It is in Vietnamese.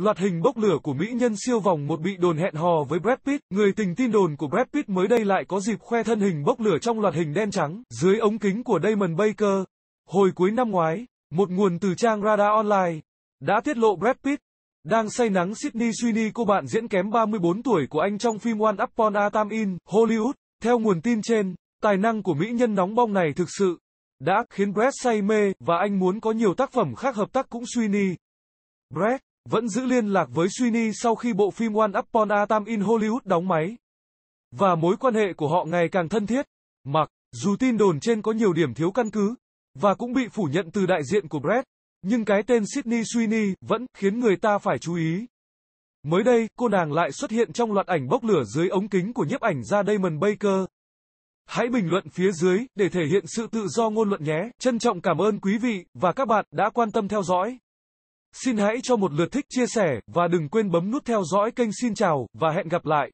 Loạt hình bốc lửa của mỹ nhân siêu vòng một bị đồn hẹn hò với Brad Pitt, người tình tin đồn của Brad Pitt mới đây lại có dịp khoe thân hình bốc lửa trong loạt hình đen trắng, dưới ống kính của Damon Baker. Hồi cuối năm ngoái, một nguồn từ trang Radar Online đã tiết lộ Brad Pitt đang say nắng Sydney Sweeney cô bạn diễn kém 34 tuổi của anh trong phim One Upon a Time in Hollywood. Theo nguồn tin trên, tài năng của mỹ nhân nóng bong này thực sự đã khiến Brad say mê và anh muốn có nhiều tác phẩm khác hợp tác cũng Sweeney. Brad vẫn giữ liên lạc với Sweeney sau khi bộ phim One Upon a Time in Hollywood đóng máy. Và mối quan hệ của họ ngày càng thân thiết. Mặc dù tin đồn trên có nhiều điểm thiếu căn cứ, và cũng bị phủ nhận từ đại diện của Brad, nhưng cái tên Sydney Sweeney vẫn khiến người ta phải chú ý. Mới đây, cô nàng lại xuất hiện trong loạt ảnh bốc lửa dưới ống kính của nhiếp ảnh gia Damon Baker. Hãy bình luận phía dưới để thể hiện sự tự do ngôn luận nhé. Trân trọng cảm ơn quý vị và các bạn đã quan tâm theo dõi. Xin hãy cho một lượt thích chia sẻ và đừng quên bấm nút theo dõi kênh xin chào và hẹn gặp lại.